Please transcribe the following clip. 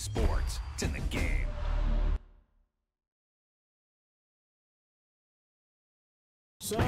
sports. It's in the game. So